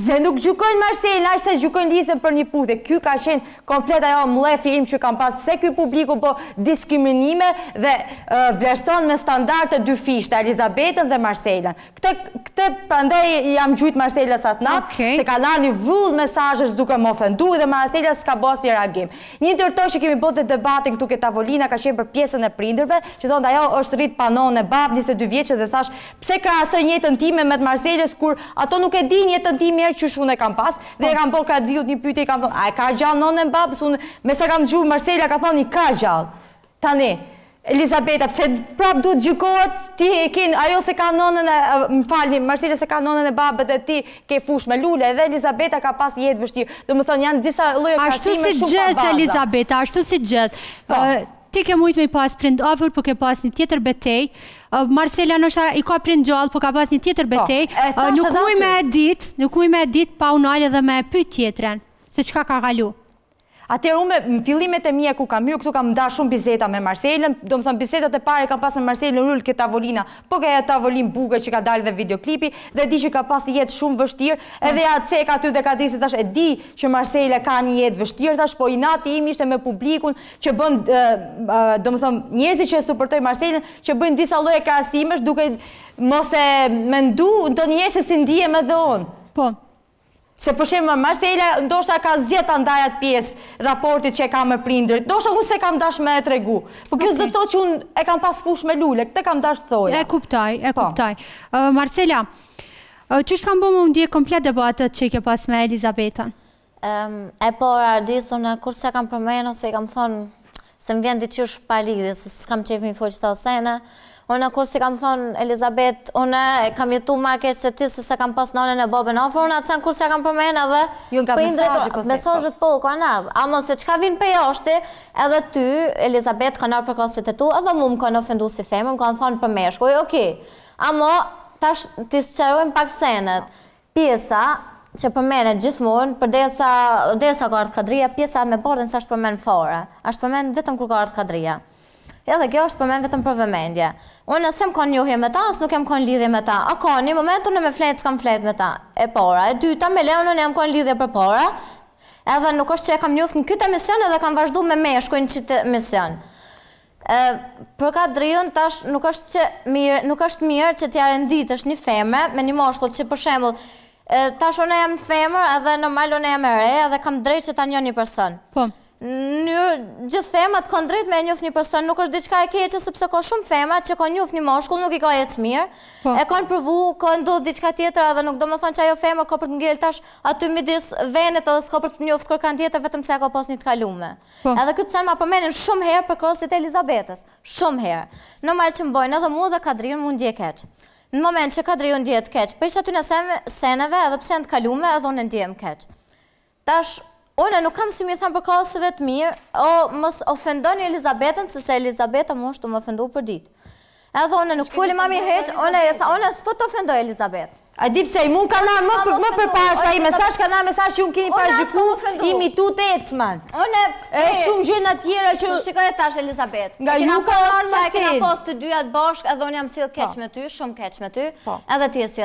Pse nuk gjykojnë Marselën aq sa gjykojnë Lizën për një puthje. Ky ka qenë komplet ajo mllefi im që kam pas. Pse ky publiku bo diskriminime dhe vlerëson me standarde të dyfishta Elizabetën dhe Marselën. Këtë prandaj iu jam gjujt Marselës atë natë, se ka la një vull mesazhesh duke më ofendu dhe Marsela s'ka bo asnjë reagim. Një ndër to që kemi bo dhe debatin këtu ke tavolina ka qenë për pjesën e prindërve, që thonte ajo është rrit pa nonë e babë njëzet e dy vjet dhe thashë pse krahasojnë jetën time me të Marselës kur ato nuk e dijnë jetën time qysh unë e kam pas dhe e kam bo Krasdhiut një pyetje i kam thonë a e ka gjallë nonen babë se unë me sa kam dëgju Marsela ka thonë i kam gjallë tani Elizabeta pse prap duhet gjykohet ti e ke ajo se ka nonen e më falni Marsela se ka nonen e babën dhe ti ke fushë me lule edhe Elizabeta ka pas jetë vështirë domethënë janë disa lloje krahasime shumë pa baza ashtu si gjithë Elizabeta ashtu si gjithë Ti ke mujt me i pas prind afër po ke pas një tjetër betejë. Marsela ndoshta i ka prind gjallë, po ka pas një tjetër po, betejë. Po, nuk mund me e dit, nuk mund me e dit pa u ulë dhe me e pyet tjetrën se çka ka kalu. Atëherë unë në fillimet e mia kur kam hyrë këtu kam ndarë shumë biseda me Marselën, domethënë bisedat e para kam pasë me Marselën rrotull ke tavolina, po ke ajo tavolinë buke që ka dalë dhe videoklipi, dhe di që ka pasë jetë shumë vështirë, edhe ja kam cek aty dhe ka disi tash e di që Marsela ka një jetë vështirë tash, po inati im ishte me publikun, që bën, domethënë, njerëzit që e suportojnë Marselën, që bëjnë disa lloje krahasimesh duke mos e mendu ndonjëherë se si ndihem edhe unë. Po. Se për shembull Marsela ndoshta ka zgjedh ta ndajë atë pjesë të raportit që e ka me prindërit. Ndoshta unë s'e kam dash me e tregu. Po kjo s'do të thotë që unë e kam pas fushë me lule, këtë kam dashur të thoja. E kuptoj, e kuptoj. Marsela, qysh kam thënë unë i ndjek komplet debatet që i ke pas me Elizabetën? E para Ardis unë kurrë s'e kam përmend ose i kam thonë se më vjen diqysh pa lidhje, se s'kam qejf me i fol qëta sene. Unë kurrë s'i kam thonë Elizabet, unë e kam jetu ma keq se ti se s'e kam pas nënen e babën afër, unë atë send kurrë s'ja kam përmend edhe Jo nga mesazhet po themi. Mesazhet po kan ardhë, ama se çka vijnë prej jashti, edhe ty Elizabet të kanë ardhë përkrahësit e tu, edhe mu më kanë ofendu si femër, më kanë thonë për meshkuj, ok. Ama tash t'i sqarojmë pak senet. Pjesa që përmenet gjithmonë, përderisa ka ardhë Kadrija, pjesa me Bardhin s'është përmend fare. Është përmend vetëm kur ka ardhë Kadrija. Edhe kjo është përmend vetëm për vëmendje. Unë as s'jam kon njohje me ta, as nuk jam kon n'lidhje me ta. A ka ndonjë moment unë me flet s'kam flet me ta. E para. E dyta, me Leon unë jam kon n'lidhje përpara, edhe nuk është që e kam njoft në kyt emision edhe kam vazhdu me meshkuj n'qit emision. Për Kadriun tash nuk është që mirë, nuk është mirë që t'ja renditësh një femër me një moshkull që për shembull tash unë jam femër edhe normal unë jam e re edhe kam drejt që ta njoh një person. Po. Të gjithë femrat kanë drejt me e njohë një person, nuk është diçka e keqe sepse ka shumë femra që kanë njohë një moshkull, nuk i ka ecë mirë. Po. E kanë provu, ka ndodhur diçka tjetër edhe nuk do më thonë që ajo femër ka për të ngel tash aty midis vendit edhe s'ka për të njohë kërkan tjetër vetëm se ka pas një të kalume. Po. Edhe këtë sen ma përmenin shumë herë përkrahsit e Elizabetës. Shumë herë. Normal që më bajnë edhe mua dhe Kadriun mu ndje keq. Në moment që Kadriu ndjehet keq, prej atyne seneve edhe pse në të kalume edhe unë ndjehem keq. Tash, unë nuk kam si me i thanë përkrahësve të mi, o mos ofendoni Elizabetën, sepse Elizabeta mu është të me ofendu për ditë. Edhe unë nuk foli ma mirë hiç, unë e thashë, unë s'po të ofendoj Elizabet. A di pse, mu më kanë ardhë më për, më përpara sa i mesazh kanë ardhë mesazh që ju më keni pa gjyku, i mitu të ecman. E shumë gjëna tjera që Shikoj tash Elizabet. Nga ju kanë ardhë mesazh. Kena pas të dyja të bashkë, edhe unë jam sjellë keq me ty, shumë keq me ty. Po. Edhe ti je sjellë.